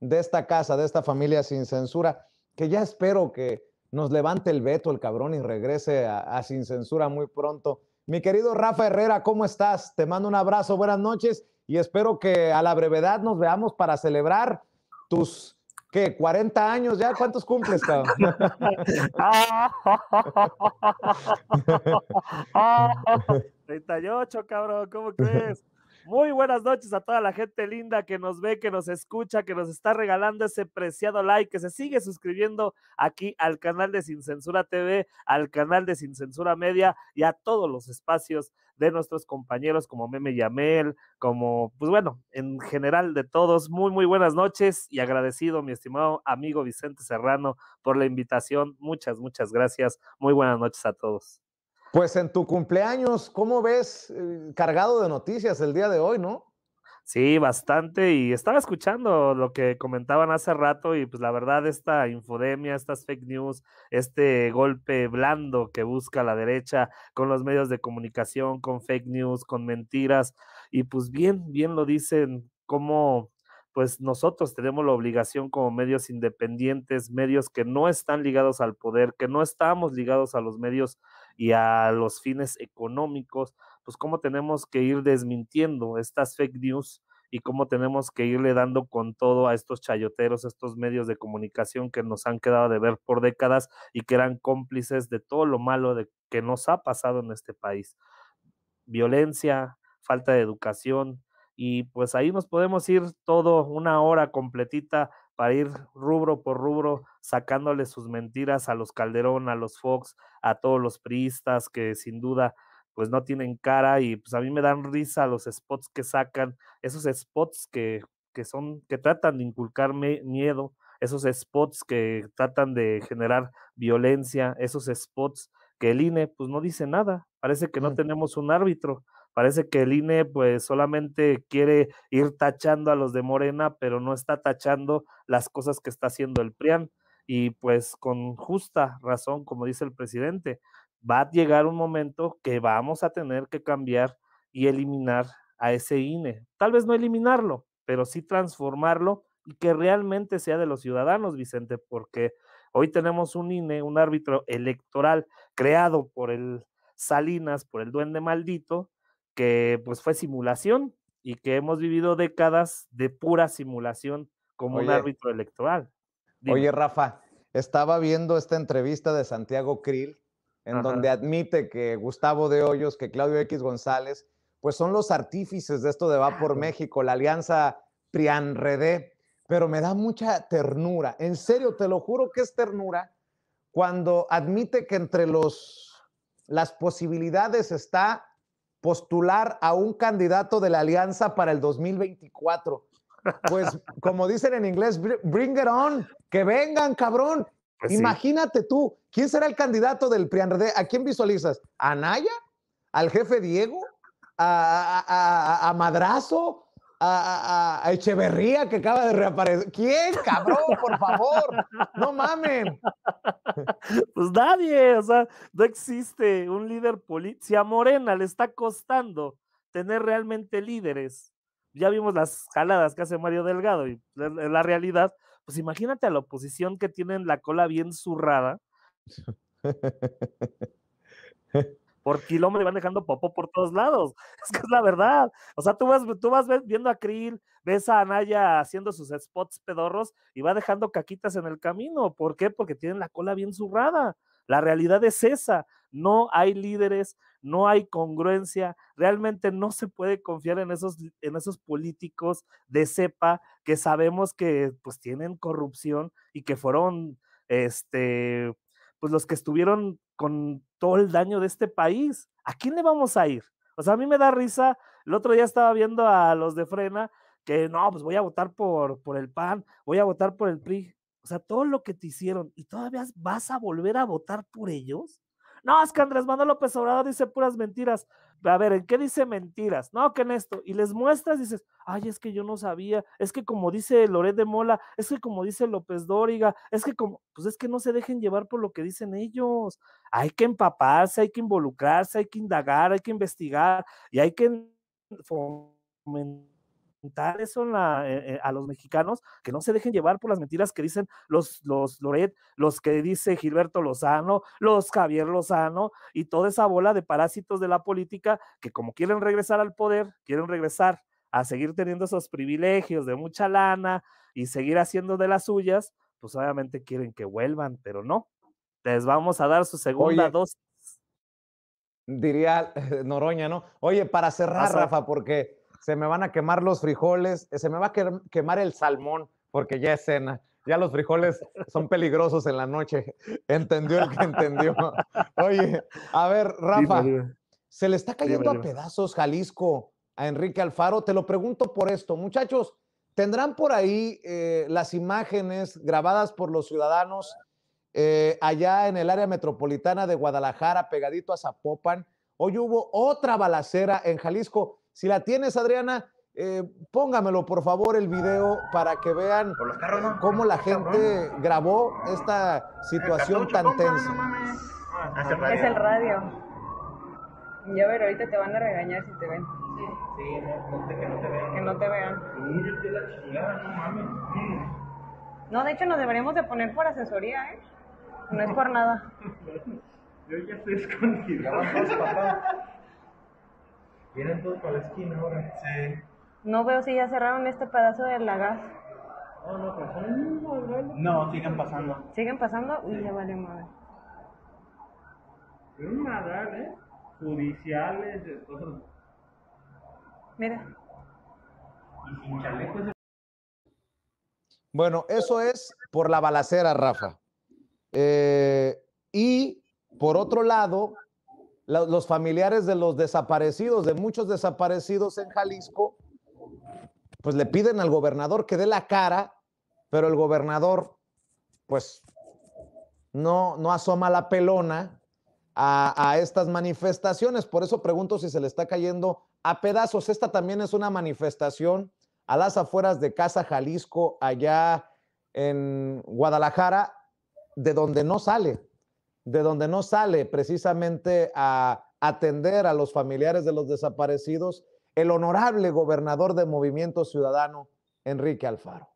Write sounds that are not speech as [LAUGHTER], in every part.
de esta casa, de esta familia sin censura, que ya espero que nos levante el veto el cabrón y regrese a, Sin Censura muy pronto. Mi querido Rafa Herrera, ¿cómo estás? Te mando un abrazo, buenas noches y espero que a la brevedad nos veamos para celebrar tus, ¿qué? 40 años ya, ¿cuántos cumples, cabrón? [LAUGHS] 38, cabrón, ¿cómo crees? Muy buenas noches a toda la gente linda que nos ve, que nos escucha, que nos está regalando ese preciado like, que se sigue suscribiendo aquí al canal de Sin Censura TV, al canal de Sin Censura Media y a todos los espacios de nuestros compañeros como Meme Yamel, como, pues bueno, en general de todos. Muy, muy buenas noches y agradecido, mi estimado amigo Vicente Serrano, por la invitación. Muchas, muchas gracias. Muy buenas noches a todos. Pues en tu cumpleaños, ¿cómo ves eh, cargado de noticias el día de hoy, no? Sí, bastante. Y estaba escuchando lo que comentaban hace rato y pues la verdad esta infodemia, estas fake news, este golpe blando que busca la derecha con los medios de comunicación, con fake news, con mentiras. Y pues bien, bien lo dicen, cómo pues nosotros tenemos la obligación como medios independientes, medios que no están ligados al poder, que no estamos ligados a los medios y a los fines económicos, pues cómo tenemos que ir desmintiendo estas fake news y cómo tenemos que irle dando con todo a estos chayoteros, a estos medios de comunicación que nos han quedado de ver por décadas y que eran cómplices de todo lo malo de, que nos ha pasado en este país. Violencia, falta de educación, y pues ahí nos podemos ir todo una hora completita para ir rubro por rubro sacándole sus mentiras a los Calderón, a los Fox, a todos los priistas que sin duda pues no tienen cara y pues a mí me dan risa los spots que sacan, esos spots que, que son, que tratan de inculcarme miedo, esos spots que tratan de generar violencia, esos spots que el INE pues no dice nada, parece que no tenemos un árbitro, Parece que el INE pues solamente quiere ir tachando a los de Morena, pero no está tachando las cosas que está haciendo el PRIAN. Y pues con justa razón, como dice el presidente, va a llegar un momento que vamos a tener que cambiar y eliminar a ese INE. Tal vez no eliminarlo, pero sí transformarlo y que realmente sea de los ciudadanos, Vicente, porque hoy tenemos un INE, un árbitro electoral creado por el Salinas, por el duende maldito, que pues fue simulación y que hemos vivido décadas de pura simulación como un árbitro electoral. Oye, Rafa, estaba viendo esta entrevista de Santiago Krill, en donde admite que Gustavo de Hoyos, que Claudio X González, pues son los artífices de esto de Va por México, la alianza Prian-Redé, pero me da mucha ternura. En serio, te lo juro que es ternura cuando admite que entre los, las posibilidades está postular a un candidato de la alianza para el 2024. Pues [LAUGHS] como dicen en inglés, bring it on, que vengan, cabrón. Pues Imagínate tú, ¿quién será el candidato del PRIANRD? ¿A quién visualizas? ¿A Naya? ¿Al jefe Diego? ¿A, a Madrazo? A, Echeverría que acaba de reaparecer. ¿Quién, cabrón? Por favor, no mamen. Pues nadie, o sea, no existe un líder político. Si a Morena le está costando tener realmente líderes, ya vimos las jaladas que hace Mario Delgado y en la realidad, pues imagínate a la oposición que tienen la cola bien zurrada. [LAUGHS] por kilómetro y van dejando popó por todos lados. [LAUGHS] Es que es la verdad. O sea, tú vas, tú vas viendo a Krill, ves a Anaya haciendo sus spots pedorros y va dejando caquitas en el camino. ¿Por qué? Porque tienen la cola bien zurrada. La realidad es esa. No hay líderes, no hay congruencia. Realmente no se puede confiar en esos, en esos políticos de cepa que sabemos que pues tienen corrupción y que fueron este pues los que estuvieron con todo el daño de este país. ¿A quién le vamos a ir? O sea, a mí me da risa. El otro día estaba viendo a los de Frena que no, pues voy a votar por, por el PAN, voy a votar por el PRI. O sea, todo lo que te hicieron y todavía vas a volver a votar por ellos. No, es que Andrés Manuel López Obrador dice puras mentiras. A ver, ¿en qué dice mentiras? No, que en esto. Y les muestras, dices, ay, es que yo no sabía, es que como dice Loret de Mola, es que como dice López Dóriga, es que como, pues es que no se dejen llevar por lo que dicen ellos. Hay que empaparse, hay que involucrarse, hay que indagar, hay que investigar y hay que fomentar eso eh, eh, a los mexicanos, que no se dejen llevar por las mentiras que dicen los, los Loret, los que dice Gilberto Lozano, los Javier Lozano y toda esa bola de parásitos de la política que como quieren regresar al poder, quieren regresar a seguir teniendo esos privilegios de mucha lana y seguir haciendo de las suyas, pues obviamente quieren que vuelvan, pero no. Les vamos a dar su segunda dosis. Diría Noroña, ¿no? Oye, para cerrar, Rafa, porque se me van a quemar los frijoles, se me va a quemar el salmón, porque ya es cena. Ya los frijoles son peligrosos en la noche. [LAUGHS] Entendió el que entendió. [LAUGHS] Oye, a ver, Rafa, se le está cayendo a pedazos Jalisco a Enrique Alfaro. Te lo pregunto por esto. Muchachos, ¿tendrán por ahí eh, las imágenes grabadas por los ciudadanos eh, allá en el área metropolitana de Guadalajara, pegadito a Zapopan? Hoy hubo otra balacera en Jalisco. Si la tienes, Adriana, eh, póngamelo por favor el video para que vean cómo la gente grabó esta situación tan tensa. Ah, es el radio. Ya ver, ahorita te van a regañar si te ven. Sí, no, que no te vean. Que no te vean. No, de hecho nos deberíamos de poner por asesoría, ¿eh? No es por nada. [LAUGHS] Yo ya estoy escondido. Ya papá. Vienen todos para la esquina ahora. Sí. No veo si ya cerraron este pedazo de la gas. No, no, pero No, siguen pasando. ¿Siguen pasando? Uy, ya vale madre. Es un madral, ¿eh? Judiciales, cosas. Mira. Y sin chalecos. Bueno, eso es por la balacera, Rafa. Eh, y por otro lado, los familiares de los desaparecidos, de muchos desaparecidos en Jalisco, pues le piden al gobernador que dé la cara, pero el gobernador, pues, no, no asoma la pelona a, a, estas manifestaciones. Por eso pregunto si se le está cayendo a pedazos. Esta también es una manifestación a las afueras de Casa Jalisco, allá en Guadalajara, de donde no sale de donde no sale precisamente a atender a los familiares de los desaparecidos el honorable gobernador de Movimiento Ciudadano, Enrique Alfaro.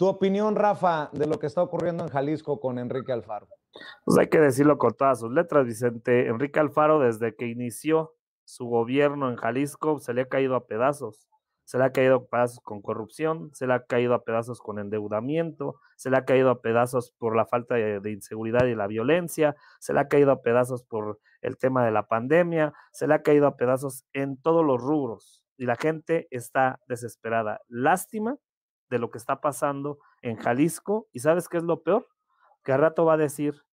Tu opinión, Rafa, de lo que está ocurriendo en Jalisco con Enrique Alfaro. Pues hay que decirlo con todas sus letras, Vicente. Enrique Alfaro, desde que inició su gobierno en Jalisco, se le ha caído a pedazos. Se le ha caído a pedazos con corrupción, se le ha caído a pedazos con endeudamiento, se le ha caído a pedazos por la falta de, de inseguridad y la violencia, se le ha caído a pedazos por el tema de la pandemia, se le ha caído a pedazos en todos los rubros y la gente está desesperada. Lástima de lo que está pasando en Jalisco. ¿Y sabes qué es lo peor? Que al rato va a decir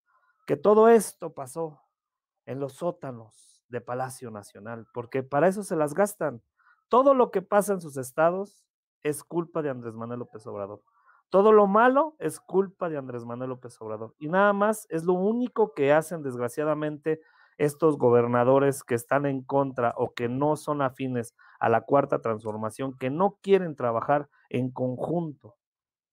que todo esto pasó en los sótanos de Palacio Nacional, porque para eso se las gastan. Todo lo que pasa en sus estados es culpa de Andrés Manuel López Obrador. Todo lo malo es culpa de Andrés Manuel López Obrador. Y nada más es lo único que hacen, desgraciadamente, estos gobernadores que están en contra o que no son afines a la cuarta transformación, que no quieren trabajar en conjunto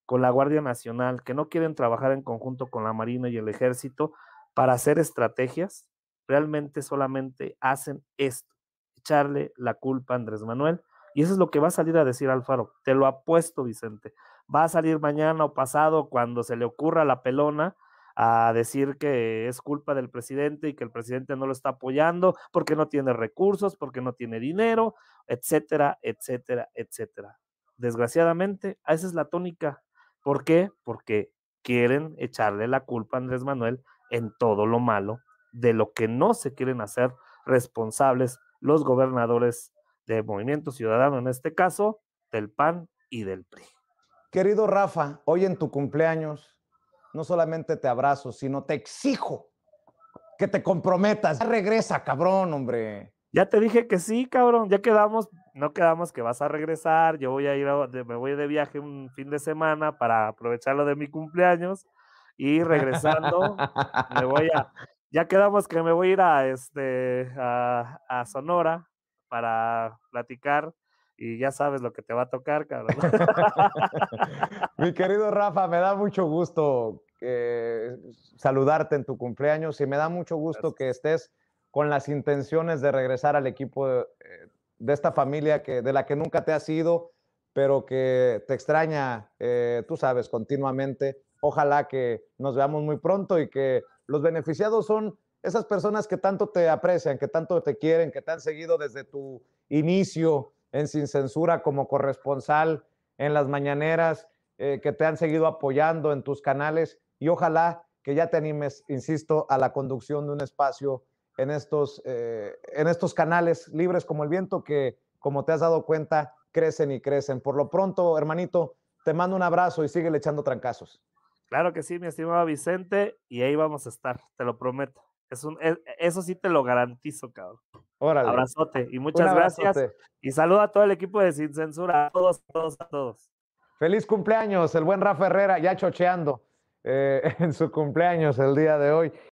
con la Guardia Nacional, que no quieren trabajar en conjunto con la Marina y el Ejército para hacer estrategias, realmente solamente hacen esto, echarle la culpa a Andrés Manuel. Y eso es lo que va a salir a decir Alfaro. Te lo apuesto, Vicente. Va a salir mañana o pasado cuando se le ocurra la pelona a decir que es culpa del presidente y que el presidente no lo está apoyando porque no tiene recursos, porque no tiene dinero, etcétera, etcétera, etcétera. Desgraciadamente, esa es la tónica. ¿Por qué? Porque quieren echarle la culpa a Andrés Manuel en todo lo malo de lo que no se quieren hacer responsables los gobernadores de Movimiento Ciudadano en este caso, del PAN y del PRI. Querido Rafa, hoy en tu cumpleaños, no solamente te abrazo, sino te exijo que te comprometas. Ya regresa, cabrón, hombre. Ya te dije que sí, cabrón. Ya quedamos, no quedamos que vas a regresar. Yo voy a ir, me voy de viaje un fin de semana para aprovecharlo de mi cumpleaños y regresando me [LAUGHS] voy a, ya quedamos que me voy a ir a este a, Sonora para platicar y ya sabes lo que te va a tocar, cabrón. [LAUGHS] Mi querido Rafa, me da mucho gusto eh, saludarte en tu cumpleaños y me da mucho gusto que estés con las intenciones de regresar al equipo de, eh, esta familia que, de la que nunca te has ido, pero que te extraña, eh, tú sabes, continuamente. Ojalá que nos veamos muy pronto y que los beneficiados son esas personas que tanto te aprecian, que tanto te quieren, que te han seguido desde tu inicio en Sin Censura como corresponsal en las mañaneras, eh, que te han seguido apoyando en tus canales y ojalá que ya te animes, insisto, a la conducción de un espacio en estos, eh, en estos canales libres como el viento que, como te has dado cuenta, crecen y crecen. Por lo pronto, hermanito, te mando un abrazo y sigue echando trancazos. Claro que sí, mi estimado Vicente, y ahí vamos a estar, te lo prometo. Es un, e, eso sí te lo garantizo, cabrón. Órale. Abrazote y muchas gracias. Y saluda a todo el equipo de Sin Censura, a todos, a todos, a todos. Feliz cumpleaños, el buen Rafa Herrera, ya chocheando eh, [LAUGHS] en su cumpleaños el día de hoy.